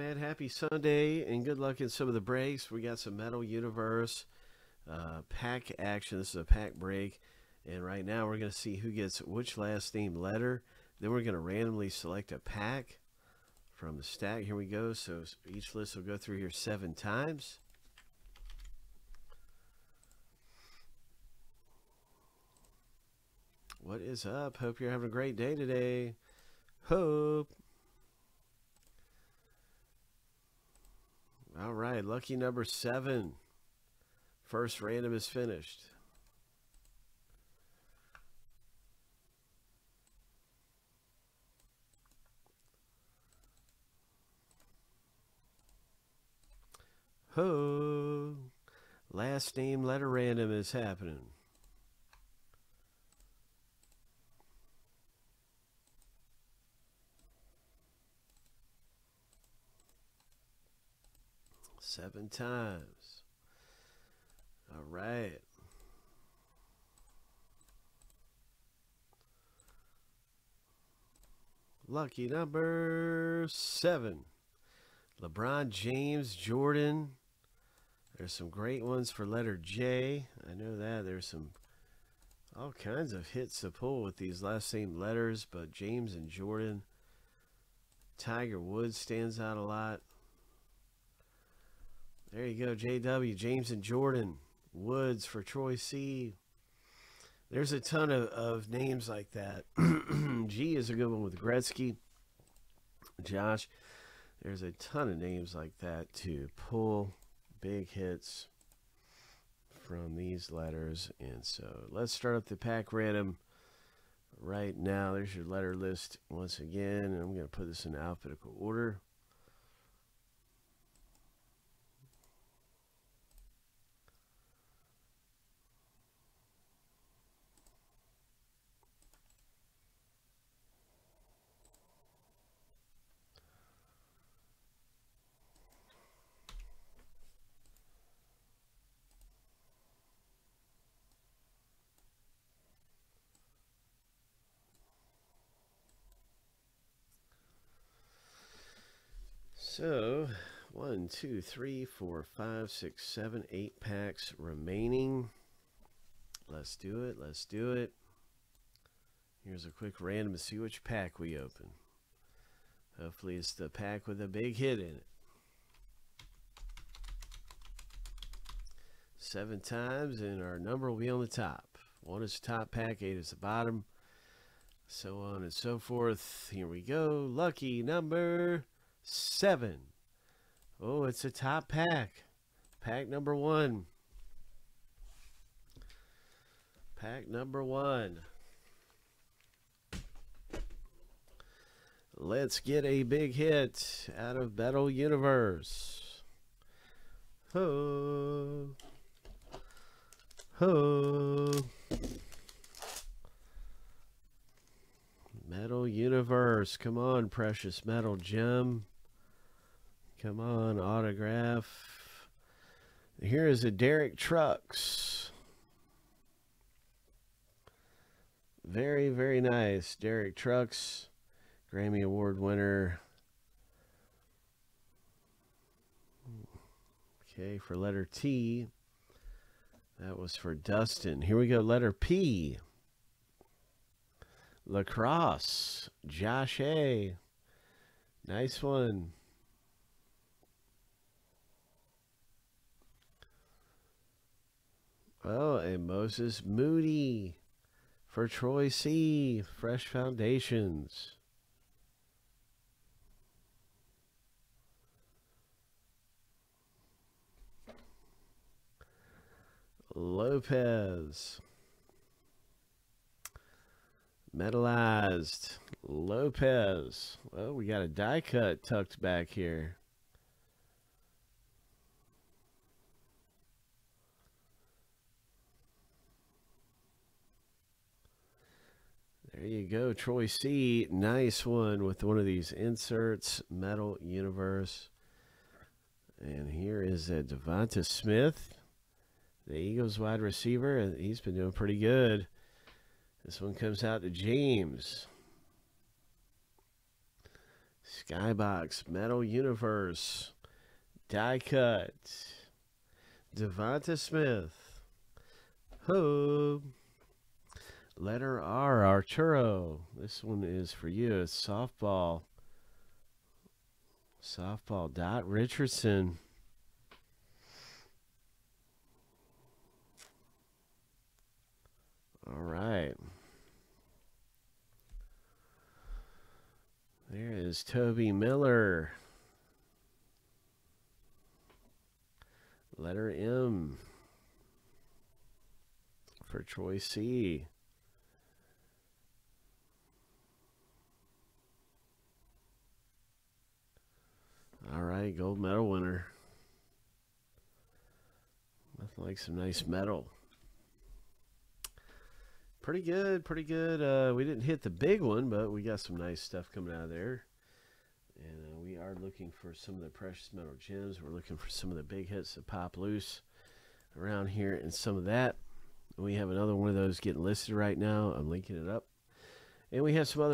man. Happy Sunday and good luck in some of the breaks. We got some Metal Universe uh, pack action. This is a pack break. And right now we're going to see who gets which last name letter. Then we're going to randomly select a pack from the stack. Here we go. So each list will go through here seven times. What is up? Hope you're having a great day today. Hope. All right, lucky number seven. First random is finished. Ho! Last name letter random is happening. Seven times. All right. Lucky number seven. LeBron James, Jordan. There's some great ones for letter J. I know that. There's some all kinds of hits to pull with these last name letters, but James and Jordan. Tiger Woods stands out a lot. There you go, JW, James and Jordan. Woods for Troy C. There's a ton of, of names like that. G is a good one with Gretzky. Josh. There's a ton of names like that to pull big hits from these letters. And so let's start up the pack random right now. There's your letter list once again. And I'm going to put this in alphabetical order. So, one, two, three, four, five, six, seven, eight packs remaining. Let's do it. Let's do it. Here's a quick random to see which pack we open. Hopefully it's the pack with a big hit in it. Seven times and our number will be on the top. One is the top pack, eight is the bottom. So on and so forth. Here we go. Lucky number seven. Oh, it's a top pack. Pack number one. Pack number one. Let's get a big hit out of Metal Universe. Ho. Ho. Metal Universe. Come on, precious metal gem. Come on, autograph. Here is a Derek Trucks. Very, very nice. Derek Trucks, Grammy Award winner. Okay, for letter T. That was for Dustin. Here we go, letter P. Lacrosse, Josh A. Nice one. Oh, and Moses Moody for Troy C. Fresh Foundations. Lopez. Metalized. Lopez. Well, we got a die cut tucked back here. There you go, Troy C. Nice one with one of these inserts, Metal Universe. And here is a Devonta Smith, the Eagles wide receiver, he's been doing pretty good. This one comes out to James. Skybox, Metal Universe, Die Cut, Devonta Smith, Hope, Letter R, Arturo. This one is for you. It's softball. Softball. Dot Richardson. All right. There is Toby Miller. Letter M for Troy C. All right, gold medal winner. Nothing like some nice metal. Pretty good, pretty good. Uh, we didn't hit the big one, but we got some nice stuff coming out of there. And uh, we are looking for some of the precious metal gems. We're looking for some of the big hits that pop loose around here and some of that. We have another one of those getting listed right now. I'm linking it up. And we have some other